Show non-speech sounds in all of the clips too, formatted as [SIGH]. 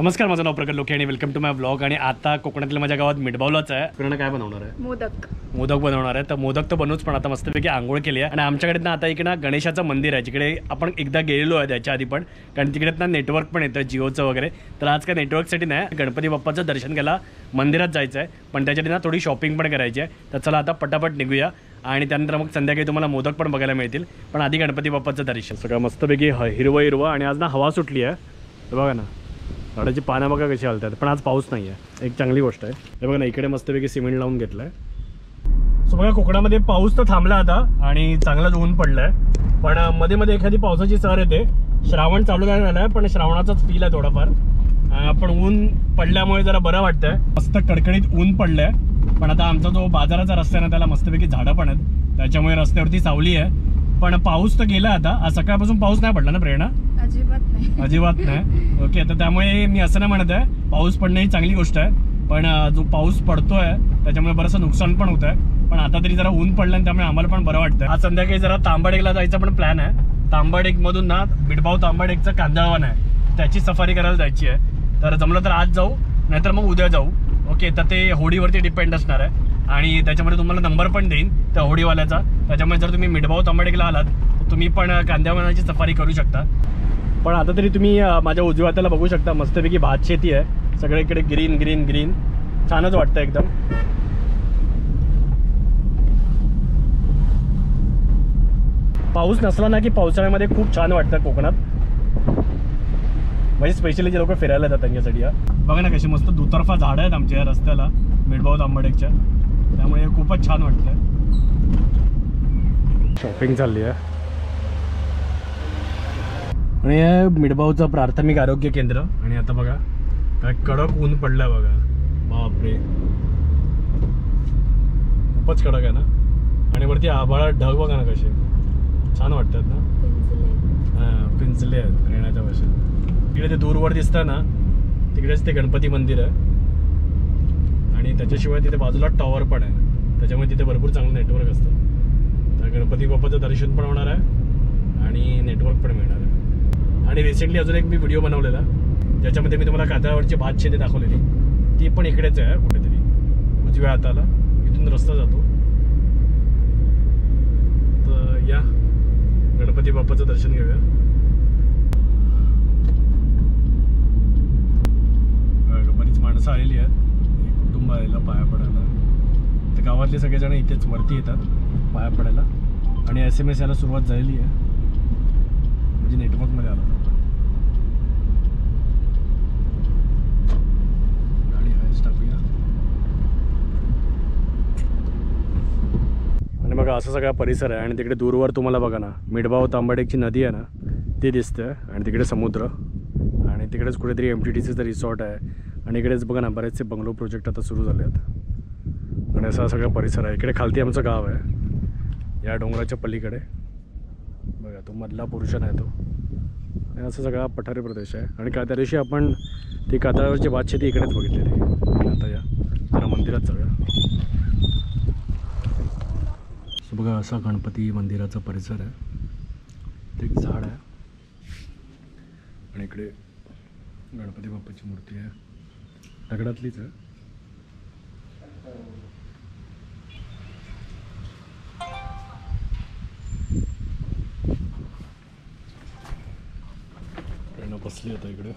नमस्कार माझं नाव प्रगत लोके आणि वेलकम टू माय ब्लॉग आणि आता कोकणातील माझ्या गावात मिठबावलाच आहे. प्रेरणा काय बनवणार आहे? मोदक. मोदक बनवणार आहे. तर मोदक तर बनवूच पण आता मस्तपैकी आंघोळ केली आहे. आणि आमच्याकडे ना आता इकडे ना गणेशाचं मंदिर आहे. जिकडे आपण एकदा गेलेलो आहे त्याच्या आधी पण. कारण तिकडे ना नेटवर्क पण येतं जिओचं वगैरे. तर आज काय नेटवर्कसाठी नाही. गणपती बाप्पाचं दर्शन घ्यायला मंदिरात जायचं आहे. पण त्याच्यासाठी ना थोडी शॉपिंग पण करायची आहे. तर चला आता पटापट निघूया. आणि त्यानंतर मग संध्याकाळी तुम्हाला मोदक पण बघायला मिळतील. पण आधी गणपती बाप्पाचं दर्शन. सगळं मस्तपैकी ह- हिरवं हिरवं आणि आज ना हवा सुटली आहे. बघा ना. झाडाची पानं बघा कशी हलतात. पण आज पाऊस नाही आहे एक चांगली गोष्ट आहे. हे बघा ना इकडे मस्तपैकी सिमेंट लावून घेतलं आहे सो बघा कोकणामध्ये पाऊस तर थांबला आता आणि चांगलाच ऊन पडलाय. पण मध्ये मध्ये एखादी पावसाची सर येते. श्रावण चालू नाही झालाय पण श्रावणाचाच फील आहे थोडाफार. पण ऊन पडल्यामुळे जरा बरं वाटतंय. मस्त कडकडीत ऊन पडलंय. पण आता आमचा जो बाजाराचा रस्ता आहे ना त्याला मस्तपैकी झाडं पण आहेत. त्याच्यामुळे रस्त्यावरती सावली आहे. पण पाऊस तर गेला आता. आज सकाळपासून पाऊस नाही पडला ना प्रेरणा? अजिबात नाही. अजिबात नाही. ओके तर त्यामुळे मी असं नाही म्हणत आहे. पाऊस पडणं ही चांगली गोष्ट आहे. पण जो पाऊस पडतोय त्याच्यामुळे बरंचसं नुकसान पण होत आहे पण आता तरी जरा ऊन पडलं त्यामुळे आम्हाला पण बरं वाटतं आज संध्याकाळी जरा तांबाडेकला जायचा पण प्लॅन आहे. तांबाडेक मधून ना बिडभाऊ तांबाडेकचं कांदळवन आहे. त्याची सफारी करायला जायची आहे. तर जमलं तर आज जाऊ नाहीतर मग उद्या जाऊ. ओके तर ते होडीवरती डिपेंड असणार आहे. आणि त्याच्यामध्ये तुम्हाला नंबर पण देईन त्या होडीवाल्याचा. त्याच्यामुळे जर तुम्ही मिठभाऊ तांबाडेकला आलात तर तुम्ही पण कांद्यावनाची सफारी करू शकता. पण आता तरी तुम्ही माझ्या उजव्या हाताला बघू शकता मस्तपैकी भात शेती आहे. सगळीकडे ग्रीन ग्रीन ग्रीन. छानच वाटतं एकदम. पाऊस नसला ना की पावसाळ्यामध्ये खूप छान वाटतं कोकणात. म्हणजे स्पेशली जे लोक फिरायला येतात त्यांच्यासाठी बघा ना कशी मस्त दुतर्फा झाडं आहेत आमच्या या रस्त्याला मिडभाऊ तांबडेकच्या त्यामुळे हे खूपच छान वाटतं शॉपिंग चालली आहे. आणि हे मिडबावचं प्राथमिक आरोग्य केंद्र. आणि आता बघा काय कडक ऊन पडलंय बघा. बापरे. खूपच कडक आहे ना? आणि वरती आभाळात ढग बघा ना कसे. छान वाटतात ना? हा, पिंचले आहेत. रेण्याच्या भाषेत तिकडे ते दूरवर दिसतं ना तिकडेच ते गणपती मंदिर आहे. आणि त्याच्याशिवाय तिथे बाजूला टॉवर पण आहे. त्याच्यामुळे तिथे भरपूर चांगलं नेटवर्क असतं. तर गणपती बाप्पाचं दर्शन पण होणार आहे आणि नेटवर्क पण मिळणार आहे. आणि रिसेंटली अजून एक मी व्हिडिओ बनवलेला. ज्याच्यामध्ये मी तुम्हाला कांद्यावरची भात शेती दाखवलेली. ती पण इकडेच आहे कुठेतरी. उजव्या हाताला. इथून रस्ता जातो. तर या. गणपती बाप्पाचं दर्शन घेऊया. बघा, बरीच माणसं आलेली आहेत. कुटुंब आलेलं पाया पडायला. तर गावातले सगळेजण इथेच वरती येतात पाया पडायला. आणि एस एम एस याला सुरुवात झालेली आहे. म्हणजे नेटवर्कमध्ये आला होता गाडी टाकूया आणि बघा असा सगळा परिसर आहे. आणि तिकडे दूरवर तुम्हाला बघा ना मिडबाव तांबाडेकची नदी आहे ना ती दिसते. आणि तिकडे समुद्र. आणि तिकडेच कुठेतरी एम टी टी सीचं रिसॉर्ट आहे. आणि इकडेच बघा ना बरेचसे बंगलो प्रोजेक्ट आता सुरू झाले आहेत आणि असा सगळा परिसर आहे. इकडे खालती आमचं गाव आहे. या डोंगराच्या पलीकडे. बघा तो मधला पोर्शन आहे तो. आणि असा सगळा पठारी प्रदेश आहे. आणि का त्या दिवशी आपण ती कातळावरची भात शेती इकडेच बघितलेली. आता या. जरा मंदिरात जाऊया. सो बघा असा गणपती मंदिराचा परिसर आहे. ते एक झाड आहे. आणि इकडे गणपती बाप्पाची मूर्ती आहे. दगडातलीच बसली आता इकडे.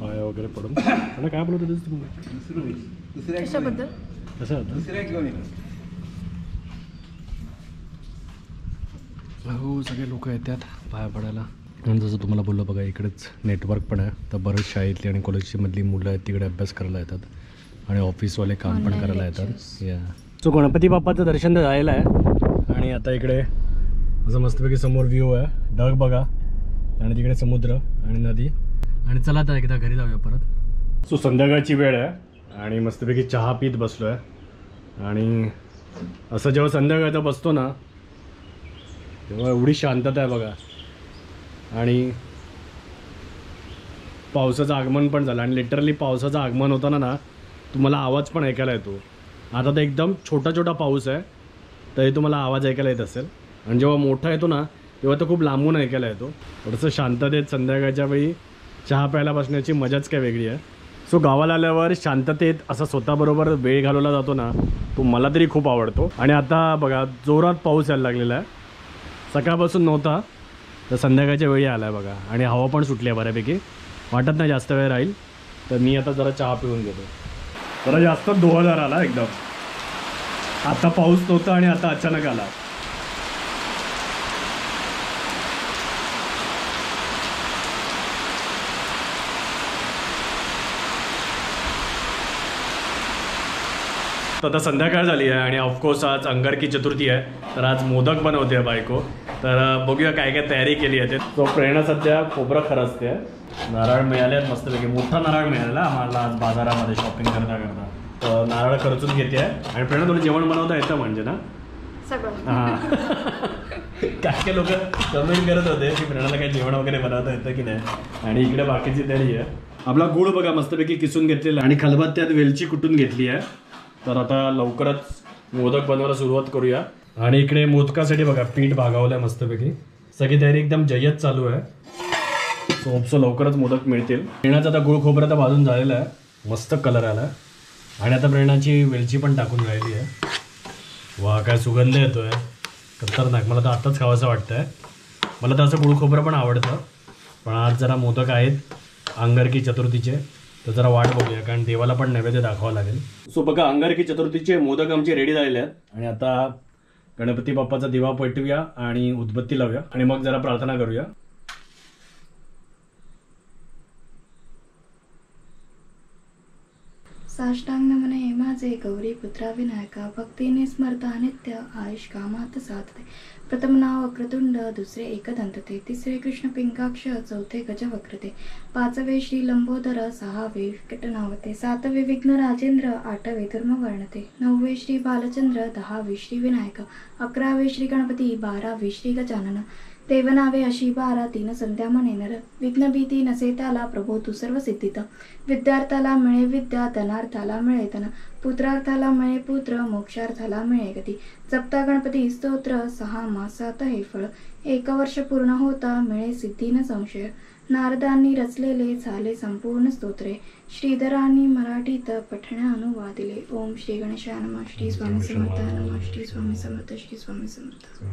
पाया वगैरे पडून. आणि काय बोलत होतेस तुम्ही? कशाबद्दल? कसं होतं? हो सगळे लोक येतात पाया पडायला. आणि जसं तुम्हाला बोललो बघा इकडेच नेटवर्क पण आहे. तर बरेच शाळेतली आणि कॉलेजची मधली मुलं आहेत तिकडे अभ्यास करायला येतात आणि ऑफिसवाले काम पण करायला. येतात. या सो गणपती बाप्पाचं दर्शन तर झालेलं आहे. आणि आता इकडे असं मस्तपैकी समोर व्ह्यू आहे. ढग बघा. आणि तिकडे समुद्र आणि नदी. आणि चला आता एकदा घरी जाऊया परत. सो संध्याकाळची वेळ आहे. आणि मस्तपैकी चहा पीत बसलो आहे आणि असं जेव्हा संध्याकाळचा बसतो ना तेव्हा एवढी शांतता आहे बघा. आणि पावसाचं आगमन पण झालं. आणि लिटरली पावसाचं आगमन होताना ना तुम्हाला आवाज पण ऐकायला येतो. आता तर एकदम छोटा छोटा पाऊस आहे तरी तुम्हाला आवाज ऐकायला येत असेल. आणि जेव्हा मोठा येतो ना तेव्हा तो खूप लांबून ऐकायला येतो. थोडंसं शांततेत संध्याकाळच्या वेळी चहा प्यायला बसण्याची मजाच काय वेगळी आहे. सो गावाला आल्यावर शांततेत असा स्वतःबरोबर वेळ घालवला जातो ना तो मला तरी खूप आवडतो. आणि आता बघा जोरात पाऊस यायला लागलेला आहे. सकाळपासून नव्हता तर संध्याकाळच्या वेळी आला आहे बघा. आणि हवा पण सुटली आहे बऱ्यापैकी. वाटत नाही जास्त वेळ राहील. तर मी आता जरा चहा पिऊन घेतो. जरा जास्त धुवाधार आला एकदम. आता पाऊस नव्हता आणि आता अचानक आला. तर आता संध्याकाळ झाली आहे आणि ऑफकोर्स आज अंगारकी चतुर्थी आहे. तर आज मोदक बनवते आहे बायको. तर बघूया काय काय तयारी केली आहे. ते तो प्रेरणा सध्या खोबरं खरचते नारळ मिळाले आहेत मस्तपैकी. मोठा नारळ मिळाला आम्हाला आज बाजारामध्ये शॉपिंग करता करता. तर नारळ खर्चून घेते आहे. आणि प्रेरणा तुला जेवण बनवता येतं म्हणजे ना? सगळं. हां. काय काय लोक कमेंट करत होते की प्रेरणाला काही जेवण वगैरे बनवता येतं की नाही? आणि इकडे बाकीची तयारी आहे. आपला गुळ बघा मस्तपैकी किसून घेतलेला. आणि खलबत्त्यात वेलची कुटून घेतली आहे. तर आता लवकरच मोदक बनवायला सुरुवात करूया. आणि इकडे मोदकासाठी बघा पीठ भागावलं आहे मस्तपैकी. सगळी तयारी एकदम जय्यत चालू आहे. सो होपसो लवकरच मोदक मिळतील. प्रेरणाचा आता गुळ खोबरं आता भाजून झालेला आहे. मस्त कलर आला आणि आता प्रेरणाची वेलची पण टाकून राहिली आहे. वा काय सुगंध येतोय. खतरनाक. मला तर आत्ताच खावंसं वाटतंय. मला तर असं गुळ खोबरं पण आवडतं. पण आज जरा मोदक आहेत अंगारकी चतुर्थीचे. तर जरा वाट बघूया कारण देवाला पण नैवेद्य दाखवावं लागेल. सो बघा अंगारकी चतुर्थीचे मोदक आमचे रेडी झालेले आहेत. आणि आता गणपती बाप्पाचा दिवा पेटूया आणि उदबत्ती लावूया. आणि मग जरा प्रार्थना करूया. साष्टांग नमने माझे गौरी पुत्रा विनायका भक्तीने स्मरता नित्य आयुष कामात साधते. प्रथम नाव वक्रतुंड दुसरे एकदंतते तिसरे कृष्ण पिंकाक्ष चौथे गजवक्रते. पाचवे श्री लंबोदर सहावे विकटनावते सातवे विघ्न राजेंद्र आठवे धर्मवर्णते. नववे श्री बालचंद्र दहावे श्री विनायक अकरावे श्री गणपती बारावे श्री गजानन. देवनावे अशी बारा तीन संध्या म्हणेनर नर. नसे त्याला प्रभो तू सर्व सिद्धित. विद्यार्थाला मिळे विद्या धनार्थाला मिळे धन पुत्रार्थाला मिळे पुत्र मोक्षार्थाला मिळे गती. जपता गणपती स्तोत्र सहा मासात हे फळ. एक वर्ष पूर्ण होता मिळे सिद्धी न संशय. नारदांनी रचलेले झाले संपूर्ण स्तोत्रे. श्रीधरांनी मराठीत पठण्या अनुवादिले. ओम श्री गणेशाय नमः. श्री स्वामी समर्थ. नमः. श्री स्वामी समर्थ. श्री स्वामी समर्थ.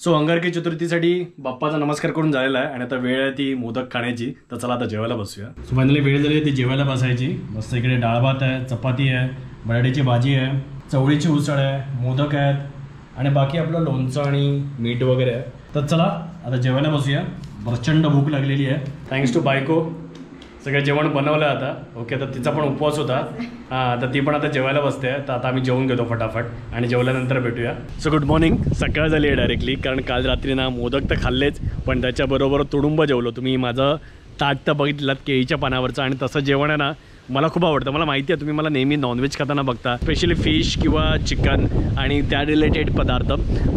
सो अंगारकी चतुर्थीसाठी बाप्पाचा नमस्कार करून झालेला आहे आणि आता वेळ आहे ती मोदक खाण्याची. तर चला आता जेवायला बसूया. सो फायनली वेळ झाली ती जेवायला बसायची. मस्त इकडे डाळ भात आहे चपाती आहे बटाट्याची भाजी आहे चवळीची उसळ आहे मोदक आहेत आणि बाकी आपलं लोणचं आणि मीठ वगैरे आहे. तर चला आता जेवायला बसूया. प्रचंड भूक लागलेली आहे. थँक्स टू बायको. सगळं जेवण बनवलं आता. ओके तर तिचा पण उपवास होता. हां तर ती पण आता जेवायला बसते. तर आता आम्ही जेवून घेतो फटाफट आणि जेवल्यानंतर भेटूया. सो गुड मॉर्निंग सकाळ झाली आहे डायरेक्टली कारण काल रात्री ना मोदक तर खाल्लेच पण त्याच्याबरोबर तुडुंब जेवलो. तुम्ही माझं ताट तर बघितलं केळीच्या पानावरचं आणि तसं जेवण आहे ना मला खूप आवडतं. मला माहिती आहे तुम्ही मला नेहमी नॉनव्हेज खाताना बघता. स्पेशली फिश किंवा चिकन आणि त्या रिलेटेड पदार्थ.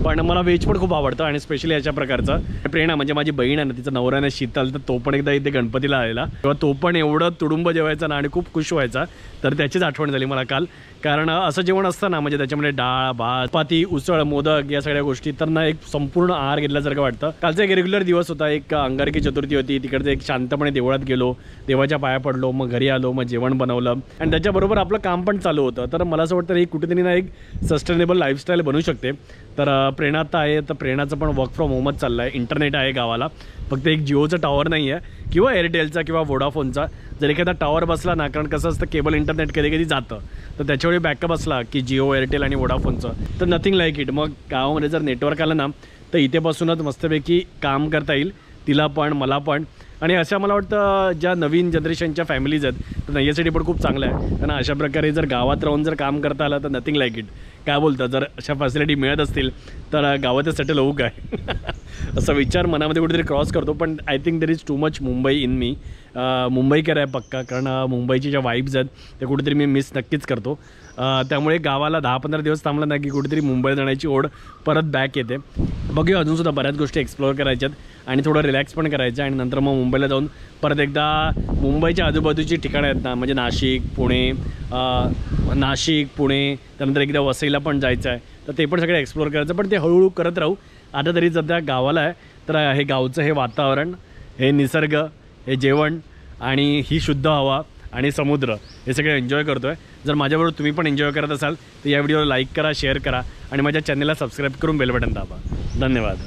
पण मला व्हेज पण खूप आवडतं आणि स्पेशली अशा प्रकारचं. प्रेरणा म्हणजे माझी बहीण आहे ना तिचा नवऱ्याने शीतल. तर तो पण एकदा इथे गणपतीला आलेला. किंवा तो पण एवढं तुडुंब जेवायचा ना आणि खूप खुश व्हायचा. तर त्याचीच आठवण झाली मला काल. कारण असं जेवण असतं ना म्हणजे त्याच्यामध्ये डाळ भात पाती उसळ मोदक या सगळ्या गोष्टी तर ना एक संपूर्ण आहार घेतल्यासारखं वाटतं. कालचा एक रेग्युलर दिवस होता एक अंगारकी चतुर्थी होती तिकडचं एक शांतपणे देवळात गेलो देवाच्या पाया पडलो मग घरी आलो मग जेवण बनवलं. आणि त्याच्याबरोबर आपलं काम पण चालू होतं. तर मला असं वाटतं ही कुठेतरी ना एक सस्टेनेबल लाईफस्टाईल बनू शकते. तर प्रेरणा आता आहे तर प्रेरणाचं पण वर्क फ्रॉम होमच चाललं आहे इंटरनेट आहे गावाला. फक्त एक जिओचं टॉवर नाही आहे किंवा एअरटेलचा किंवा वोडाफोनचा जर एखादा टॉवर बसला ना कारण कसं असतं केबल इंटरनेट कधी कधी जातं. तर त्याच्यावेळी बॅकअप असला की जिओ एअरटेल आणि वोडाफोनचं तर नथिंग लाईक इट मग गावामध्ये जर नेटवर्क आलं ना तर इथेपासूनच मस्तपैकी काम करता येईल. तिला पण मला पण. आणि अशा मला वाटतं ज्या नवीन जनरेशनच्या फॅमिलीज आहेत तर यासाठी पण खूप चांगलं आहे कारण अशा प्रकारे जर गावात राहून जर काम करता आलं तर नथिंग लाईक इट काय बोलतं जर अशा फॅसिलिटी मिळत असतील तर गावातच सेटल होऊ काय? [LAUGHS] असा विचार मनामध्ये कुठेतरी क्रॉस करतो पण I think there is too much Mumbai in me मुंबईकर आहे पक्का कारण मुंबईची मुंबईचे ज्या वाईब्स आहेत ते कुठेतरी मी मिस नक्कीच करतो. त्यामुळे गावाला दहा पंधरा दिवस थांबला ना की कुठेतरी मुंबईला जाण्याची ओढ परत बॅक येते. बघूया अजूनसुद्धा बऱ्याच गोष्टी एक्सप्लोअर करायच्यात आणि थोडं रिलॅक्स पण करायचं आणि नंतर मग मुंबईला जाऊन परत एकदा मुंबईच्या आजूबाजूची ठिकाणं आहेत ना म्हणजे नाशिक पुणे नाशिक पुणे त्यानंतर एकदा वसईला पण जायचं आहे. तर ते पण सगळं एक्सप्लोअर करायचं पण ते हळूहळू करत राहू. आता तरी सध्या गावाला आहे. तर हे गावचं हे वातावरण हे निसर्ग हे जेवण आणि ही शुद्ध हवा आणि समुद्र हे सगळं एन्जॉय करतो आहे जर माझ्याबरोबर तुम्ही पण एन्जॉय करत असाल तर या व्हिडिओला लाईक करा शेअर करा आणि माझ्या चॅनलला सबस्क्राईब करून बेल बटन दाबा. धन्यवाद.